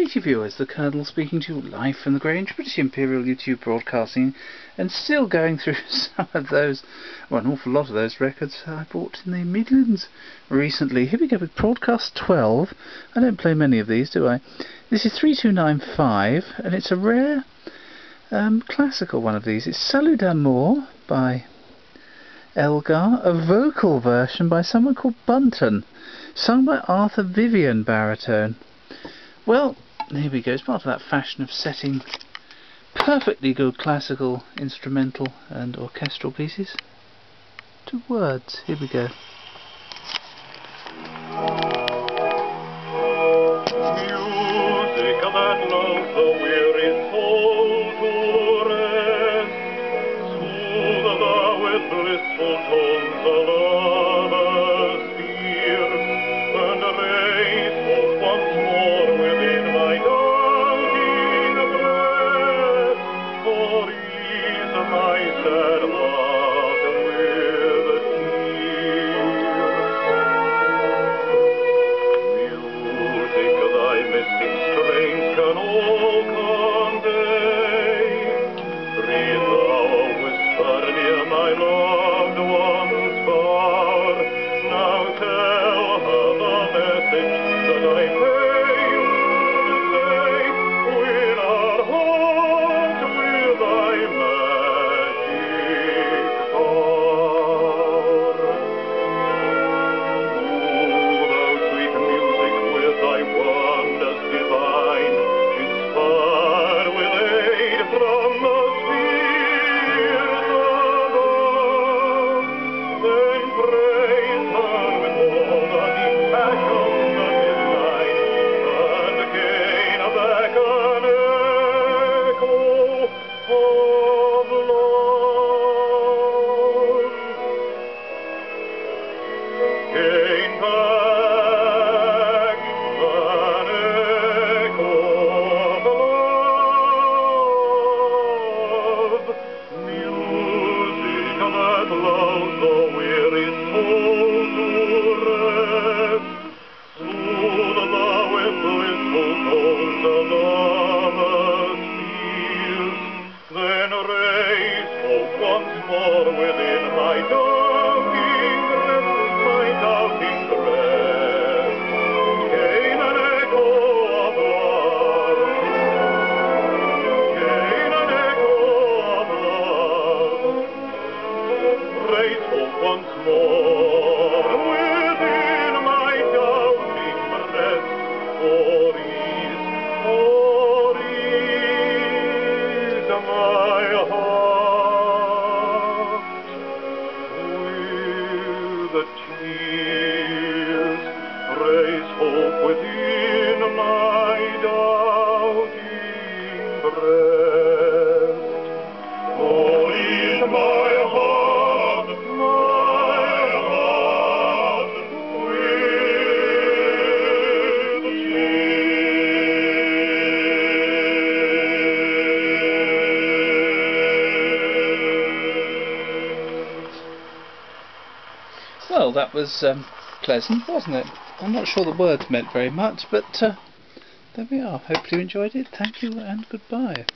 G'day viewers, the Colonel speaking to you live from the Grange, British Imperial YouTube Broadcasting, and still going through some of those, well, an awful lot of those records I bought in the Midlands recently. Here we go with Broadcast 12. I don't play many of these, do I? This is 3295, and it's a rare um, classical one of these. It's Salut d'Amour by Elgar, a vocal version by someone called Bunton, sung by Arthur Vivian baritone. Well, here we go. It's part of that fashion of setting perfectly good classical, instrumental and orchestral pieces to words. Here we go. My sad once more within my doubting breast, for ease, for ease my heart with the tears, raise hope within my doubting breast. For ease my That was um, pleasant, wasn't it? I'm not sure the words meant very much, but uh, there we are. Hopefully you enjoyed it. Thank you and goodbye.